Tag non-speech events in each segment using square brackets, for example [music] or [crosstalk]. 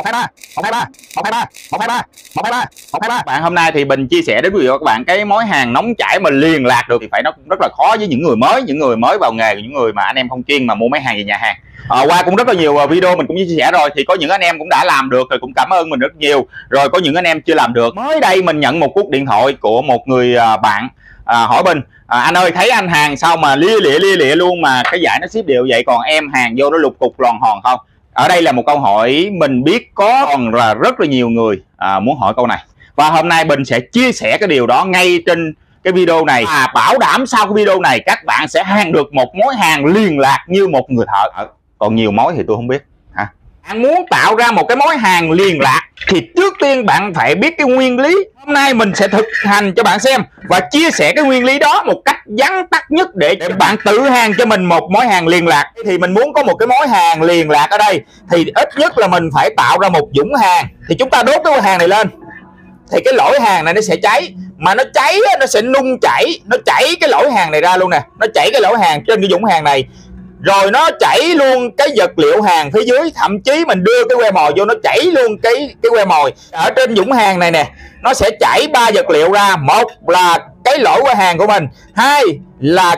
một hai ba một hai ba ba ba ba bạn hôm nay thì bình chia sẻ đến quý vị và các bạn cái mối hàng nóng chảy mà liền lạc được thì phải nó cũng rất là khó với những người mới những người mới vào nghề những người mà anh em không chuyên mà mua mấy hàng về nhà hàng. À, qua cũng rất là nhiều à, video mình cũng chia sẻ rồi thì có những anh em cũng đã làm được rồi cũng cảm ơn mình rất nhiều. Rồi có những anh em chưa làm được mới đây mình nhận một cuộc điện thoại của một người à, bạn à, hỏi bình à, anh ơi thấy anh hàng sao mà lia lịa lia lịa luôn mà cái giải nó ship đều vậy còn em hàng vô nó lục cục lòn hòn không? Ở đây là một câu hỏi mình biết có còn là rất là nhiều người à, muốn hỏi câu này. Và hôm nay mình sẽ chia sẻ cái điều đó ngay trên cái video này. Và bảo đảm sau cái video này các bạn sẽ hàng được một mối hàng liên lạc như một người thợ. Còn nhiều mối thì tôi không biết bạn muốn tạo ra một cái mối hàng liền lạc thì trước tiên bạn phải biết cái nguyên lý. Hôm nay mình sẽ thực hành cho bạn xem và chia sẻ cái nguyên lý đó một cách vắn tắt nhất để, để bạn tự hàng cho mình một mối hàng liền lạc. Thì mình muốn có một cái mối hàng liền lạc ở đây thì ít nhất là mình phải tạo ra một dũng hàng thì chúng ta đốt cái hàng này lên. Thì cái lỗi hàng này nó sẽ cháy. Mà nó cháy nó sẽ nung chảy. Nó chảy cái lỗi hàng này ra luôn nè. Nó chảy cái lỗi hàng trên cái dũng hàng này rồi nó chảy luôn cái vật liệu hàng phía dưới thậm chí mình đưa cái que mồi vô nó chảy luôn cái cái que mồi. Ở trên dũng hàng này nè nó sẽ chảy ba vật liệu ra. Một là cái lỗi que hàng của mình hai là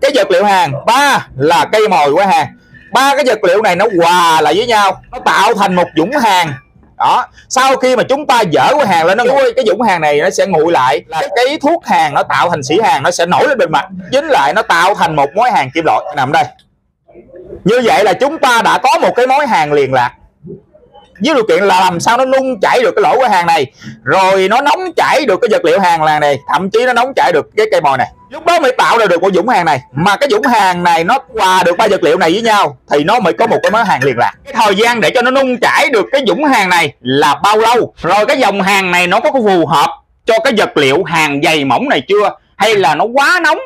cái vật liệu hàng ba là cây mồi của hàng. Ba cái vật liệu này nó hòa lại với nhau nó tạo thành một dũng hàng. Đó sau khi mà chúng ta dỡ cái hàng lên nó cái dũng hàng này nó sẽ nguội lại. Là cái thuốc hàng nó tạo thành xỉ hàng nó sẽ nổi lên bề mặt dính lại nó tạo thành một mối hàng kim loại. Nằm đây như vậy là chúng ta đã có một cái mối hàng liền lạc. Với điều kiện là làm sao nó nung chảy được cái lỗ của hàng này, rồi nó nóng chảy được cái vật liệu hàng làng này, thậm chí nó nóng chảy được cái cây mồi này. Lúc đó mới tạo ra được một dũng hàng này. Mà cái dũng hàng này nó hòa được ba vật liệu này với nhau, thì nó mới có một cái mối hàng liền lạc. Cái thời gian để cho nó nung chảy được cái dũng hàng này là bao lâu? Rồi cái dòng hàng này nó có phù hợp cho cái vật liệu hàng dày mỏng này chưa? Hay là nó quá nóng?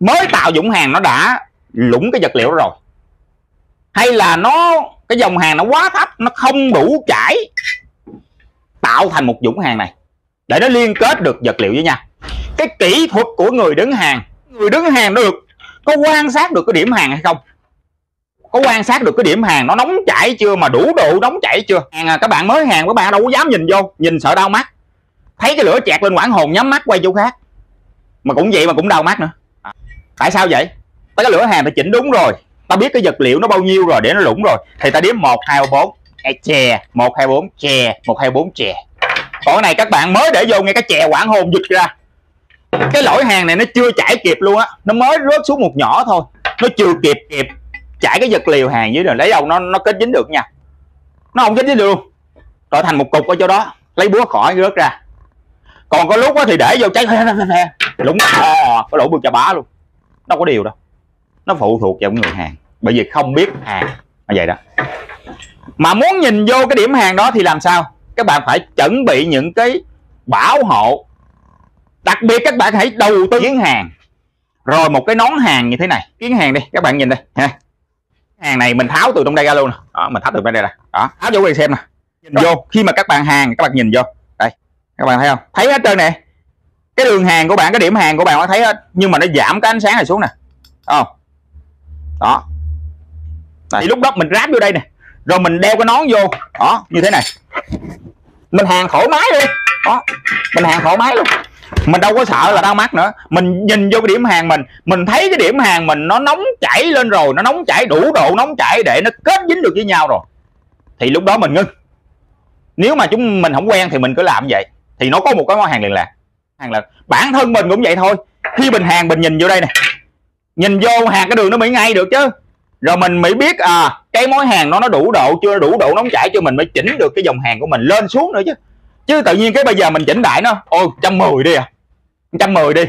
Mới tạo dũng hàng nó đã lũng cái vật liệu rồi. Hay là nó cái dòng hàng nó quá thấp nó không đủ chảy tạo thành một dũng hàng này. Để nó liên kết được vật liệu với nhau. Cái kỹ thuật của người đứng hàng người đứng hàng nó được có quan sát được cái điểm hàng hay không? Có quan sát được cái điểm hàng nó nóng chảy chưa mà đủ độ nóng chảy chưa? Hàng à, các bạn mới hàng các bạn đâu có dám nhìn vô nhìn sợ đau mắt. Thấy cái lửa chẹt lên quảng hồn nhắm mắt quay chỗ khác. Mà cũng vậy mà cũng đau mắt nữa. Tại sao vậy? Ta cái lửa hàng phải chỉnh đúng rồi. Ta biết cái vật liệu nó bao nhiêu rồi, để nó lủng rồi. Thì ta đếm một, hai, bốn. Chè một, hai, bốn, chè. Một, hai, bốn, chè. Còn cái này các bạn mới để vô nghe cái chè quảng hồn dịch ra. Cái lỗi hàng này nó chưa chảy kịp luôn á. Nó mới rớt xuống một nhỏ thôi. Nó chưa kịp kịp chảy cái vật liệu hàng dưới rồi. Lấy đâu nó nó kết dính được nha. Nó không kết dính được luôn. Rồi thành một cục ở chỗ đó. Lấy búa khỏi rớt ra. Còn có lúc á thì để vô cháy. [laughs] Lũng ò có lỗ bưng chà bá luôn. Đâu có điều đâu nó phụ thuộc vào người hàng. Bởi vì không biết hàng. Là vậy đó. Mà muốn nhìn vô cái điểm hàng đó thì làm sao? Các bạn phải chuẩn bị những cái bảo hộ. Đặc biệt các bạn hãy đầu tư kiến hàng. Rồi một cái nón hàng như thế này. Kiến hàng đi các bạn nhìn đây. Ha. Hàng này mình tháo từ trong đây ra luôn đó mình tháo từ bên đây ra. Đó tháo vô đây xem nè. Nhìn vô. Khi mà các bạn hàng các bạn nhìn vô. Đây các bạn thấy không? Thấy hết trơn nè. Cái đường hàng của bạn cái điểm hàng của bạn có thấy hết. Nhưng mà nó giảm cái ánh sáng này xuống nè. Không đó. Đấy. thì lúc đó mình ráp vô đây nè. Rồi mình đeo cái nón vô. Đó như thế này. Mình hàng thoải mái luôn đó mình hàng thoải mái luôn. Mình đâu có sợ là đau mắt nữa. Mình nhìn vô cái điểm hàng mình. Mình thấy cái điểm hàng mình nó nóng chảy lên rồi. Nó nóng chảy đủ độ nóng chảy để nó kết dính được với nhau rồi. Thì lúc đó mình ngưng. Nếu mà chúng mình không quen thì mình cứ làm vậy. Thì nó có một cái món hàng liền lạc. Hàng là bản thân mình cũng vậy thôi. Khi mình hàng mình nhìn vô đây nè nhìn vô hạt cái đường nó mới ngay được chứ. Rồi mình mới biết à cái mối hàng nó nó đủ độ chưa, đủ độ nóng chảy cho mình mới chỉnh được cái dòng hàng của mình lên xuống nữa chứ. Chứ tự nhiên cái bây giờ mình chỉnh đại nó, ôi, trăm mười đi à trăm mười đi.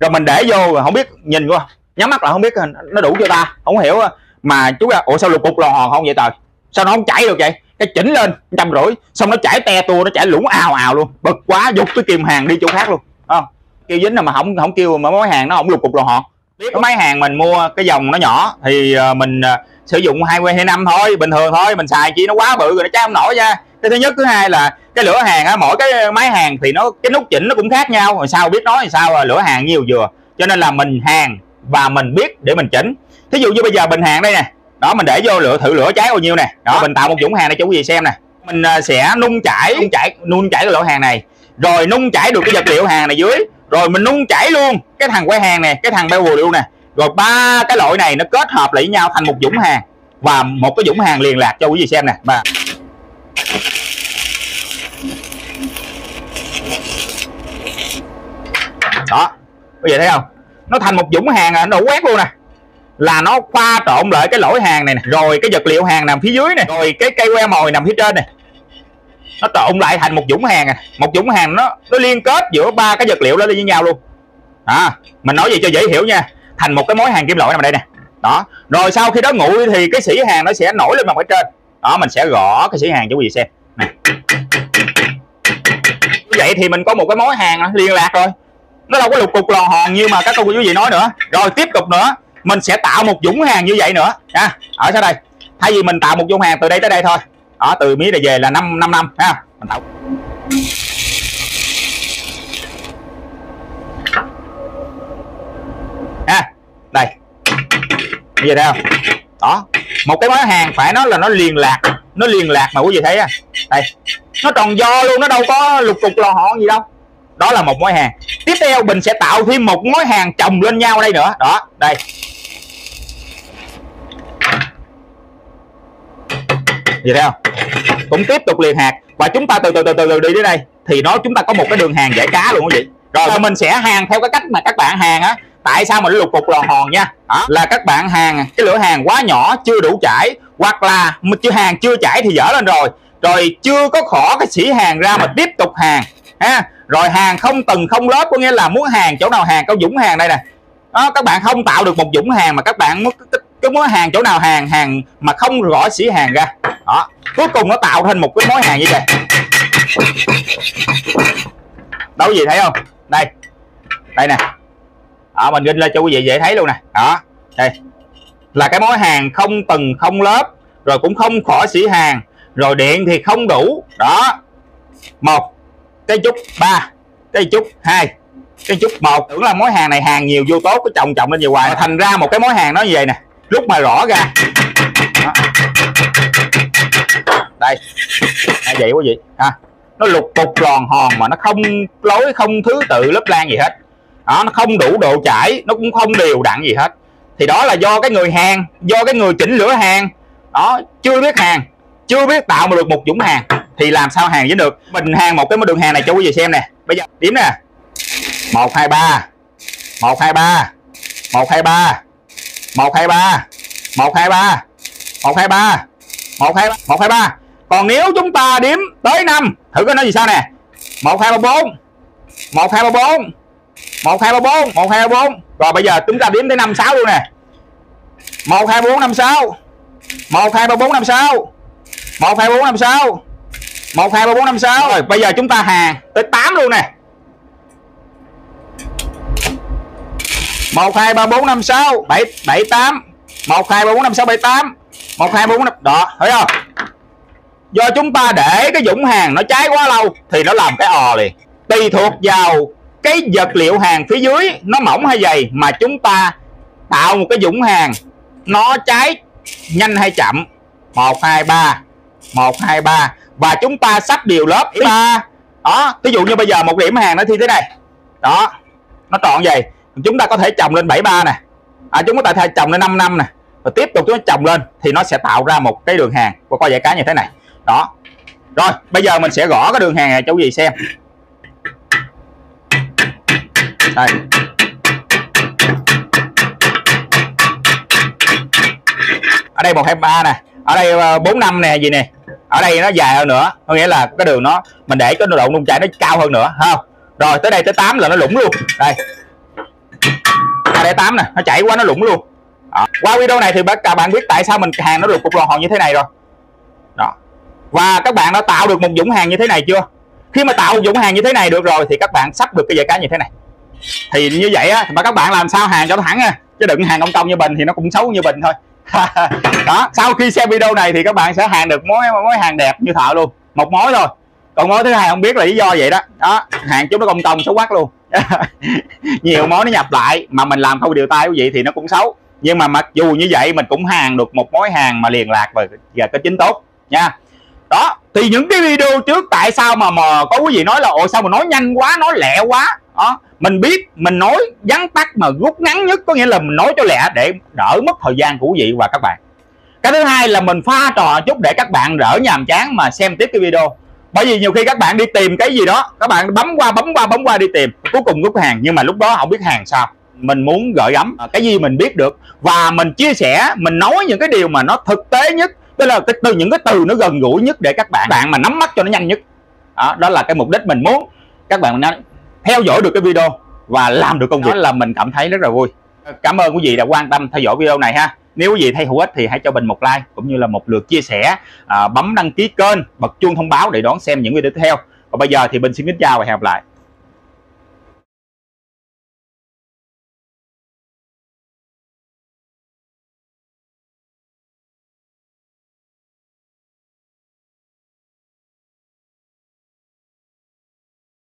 Rồi mình để vô không biết, nhìn qua, nhắm mắt là không biết nó đủ chưa ta, không hiểu mà chú ra, ủa, sao lục cục lò hòn không vậy trời? Sao nó không chảy được vậy? Cái chỉnh lên, trăm rưỡi, xong nó chảy te tua, nó chảy lũng ào ào luôn. Bực quá, dục cái kìm hàng đi chỗ khác luôn. Không kêu dính là mà không không kêu mà mối hàng nó không lục cục lò hòn cái máy hàng mình mua cái dòng nó nhỏ thì ờ, mình ờ, sử dụng hai que hai năm thôi bình thường thôi mình xài chi nó quá bự rồi nó cháy không nổi nha. Cái thứ nhất thứ hai là cái lửa hàng á mỗi cái máy hàng thì nó cái nút chỉnh nó cũng khác nhau rồi sao biết nói thì sao à, lửa hàng nhiều vừa. Cho nên là mình hàng và mình biết để mình chỉnh. Thí dụ như bây giờ bình hàng đây nè đó mình để vô lửa thử lửa cháy bao nhiêu nè. Đó mình tạo một dũng hàng để cho quý vị xem nè. Mình à, sẽ nung chảy nung chảy. nung chảy cái lỗ hàng này. Rồi nung chảy được cái vật liệu hàng này dưới rồi mình nung chảy luôn. Cái thằng quay hàng này cái thằng bao bùa luôn nè. Rồi ba cái loại này nó kết hợp lại với nhau thành một dũng hàng. Và một cái dũng hàng liền lạc cho quý vị xem nè. Và đó. Quý vị thấy không? Nó thành một dũng hàng à, nó quét luôn nè. Là nó pha trộn lại cái lỗi hàng này nè. Rồi cái vật liệu hàng nằm phía dưới này rồi cái cây que mồi nằm phía trên này nó trộn lại thành một dũng hàng à. một dũng hàng nó nó liên kết giữa ba cái vật liệu đó với nhau luôn. À mình nói gì cho dễ hiểu nha. Thành một cái mối hàng kim loại nằm đây nè. Đó. Rồi sau khi đó nguội thì cái sĩ hàng nó sẽ nổi lên mặt ở trên. Đó, mình sẽ gõ cái sĩ hàng cho quý vị xem. Nè. Như vậy thì mình có một cái mối hàng à, liên lạc rồi. Nó đâu có lục cục lò hòn như mà các cô quý vị nói nữa. Rồi tiếp tục nữa, mình sẽ tạo một dũng hàng như vậy nữa. Nha, ở sau đây. Thay vì mình tạo một dũng hàng từ đây tới đây thôi đó, từ mí này về là 5 năm năm ha mình tạo ha à, đây. Bây giờ thấy không? Đó, một cái món hàng phải nói là nó liền lạc, nó liền lạc mà quý vị thấy á. Đây, nó tròn do luôn, nó đâu có lục cục lò hòn gì đâu. Đó là một mối hàng. Tiếp theo, mình sẽ tạo thêm một mối hàng chồng lên nhau đây nữa. Đó, đây. Vậy thấy không? Cũng tiếp tục liền hạt. Và chúng ta từ từ từ từ, từ đi đến đây. Thì nó chúng ta có một cái đường hàng giải cá luôn quý vị. Rồi mình sẽ hàng theo cái cách mà các bạn hàng á. Tại sao mình lục cục lò hòn nha? Đó, là các bạn hàng cái lửa hàng quá nhỏ chưa đủ chảy hoặc là chưa hàng chưa chảy thì dở lên rồi. Rồi chưa có khỏ cái xỉ hàng ra mà tiếp tục hàng ha? Rồi hàng không tầng không lớp có nghĩa là muốn hàng chỗ nào hàng có dũng hàng đây nè. Đó, các bạn không tạo được một dũng hàng mà các bạn muốn cái, mối hàng chỗ nào hàng hàng mà không rõ sĩ hàng ra. Đó. Cuối cùng nó tạo thành một cái mối hàng như vậy. Đâu gì thấy không? Đây. Đây nè. Đó, mình ghi lên cho quý vị dễ thấy luôn nè. Đó. Đây. Là cái mối hàng không tầng không lớp rồi cũng không khỏi sĩ hàng rồi điện thì không đủ. Đó. Một. Cái chút. Ba. Cái chút. Hai. Cái chút. Một. Tưởng là mối hàng này hàng nhiều vô tốt cái chồng chồng lên nhiều hoài. Thành ra một cái mối hàng nó như vậy nè lúc mà rõ ra. Đó. đây. À, vậy quý vị ha. Nó lục cục lòn hòn mà nó không lối không thứ tự lớp lan gì hết. Đó, nó không đủ độ chảy nó cũng không đều đặn gì hết. Thì đó là do cái người hàng do cái người chỉnh lửa hàng. Đó chưa biết hàng chưa biết tạo mà được một dũng hàng thì làm sao hàng với được? Mình hàng một cái đường hàng này cho quý vị xem nè. Bây giờ điểm nè. Một hai ba. Một hai ba. Một hai ba một hai ba một hai ba một hai ba một hai một hai ba còn nếu chúng ta điểm tới năm thử coi nó gì sao nè một hai ba bốn một hai ba bốn một hai ba bốn một hai ba bốn rồi bây giờ chúng ta điểm tới năm sáu luôn nè một hai bốn năm sáu một hai ba bốn năm sáu một hai bốn năm sáu một hai ba bốn năm sáu rồi bây giờ chúng ta hàng tới tám luôn nè một, hai, ba, bốn, năm, sáu, bảy bảy, tám. Một, hai, ba, bốn, năm, sáu, bảy, tám. Một, hai, bốn, năm, đó, thấy không? Do chúng ta để cái dũng hàng nó cháy quá lâu thì nó làm cái ò liền. Tùy thuộc vào cái vật liệu hàng phía dưới nó mỏng hay dày mà chúng ta tạo một cái dũng hàng nó cháy nhanh hay chậm. Một, hai, ba. Một, hai, ba. Và chúng ta sắp điều lớp ba. Đó ví dụ như bây giờ một điểm hàng nó thi thế này. Đó, nó trọn vậy chúng ta có thể trồng lên 73 nè. À, chúng ta thể trồng lên 5 năm nè. Và tiếp tục chúng ta trồng lên thì nó sẽ tạo ra một cái đường hàng. Và coi giải cá như thế này. Đó. Rồi bây giờ mình sẽ gõ cái đường hàng này cho quý vị xem. Đây. Ở đây một hai ba nè. Ở đây ờ, bốn năm nè gì nè. Ở đây nó dài hơn nữa. Có nghĩa là cái đường nó mình để cái độ nung chảy nó cao hơn nữa không? Rồi tới đây tới 8 là nó lủng luôn. Đây. 308 nè, nó chảy quá nó lủng luôn. Đó. qua video này thì các bạn biết tại sao mình hàng nó được cục lò hòn như thế này rồi. Đó. Và các bạn đã tạo được một dũng hàng như thế này chưa? Khi mà tạo một dũng hàng như thế này được rồi thì các bạn sắp được cái giải cá như thế này. Thì như vậy á, mà các bạn làm sao hàng cho nó thẳng nha. Chứ đừng hàng công công như bình thì nó cũng xấu như bình thôi. [laughs] Đó, sau khi xem video này thì các bạn sẽ hàng được mối mối hàng đẹp như thợ luôn. Một mối thôi. Còn mối thứ hai không biết là lý do vậy đó. Đó, hàng chúng nó công công xấu quắc luôn. [laughs] nhiều món nó nhập lại mà mình làm không điều tay quý vị thì nó cũng xấu. Nhưng mà mặc dù như vậy mình cũng hàng được một mối hàng mà liền lạc và, và có chính tốt nha. Đó thì những cái video trước tại sao mà mà có quý vị nói là ồ sao mà nói nhanh quá nói lẹ quá? Đó mình biết mình nói vắn tắt mà rút ngắn nhất có nghĩa là mình nói cho lẹ để đỡ mất thời gian của quý vị và các bạn. Cái thứ hai là mình pha trò chút để các bạn đỡ nhàm chán mà xem tiếp cái video bởi vì nhiều khi các bạn đi tìm cái gì đó các bạn bấm qua bấm qua bấm qua đi tìm cuối cùng rút hàng nhưng mà lúc đó không biết hàng sao. Mình muốn gợi ấm cái gì mình biết được. Và mình chia sẻ mình nói những cái điều mà nó thực tế nhất tức là cái từ những cái từ nó gần gũi nhất để các bạn bạn mà nắm bắt cho nó nhanh nhất. Đó, đó là cái mục đích mình muốn. Các bạn theo dõi được cái video và làm được công việc. Đó là mình cảm thấy rất là vui. Cảm ơn quý vị đã quan tâm theo dõi video này ha nếu quý vị thấy hữu ích thì hãy cho mình một like cũng như là một lượt chia sẻ à, bấm đăng ký kênh bật chuông thông báo để đón xem những video tiếp theo. Và bây giờ thì mình xin kính chào và hẹn gặp lại.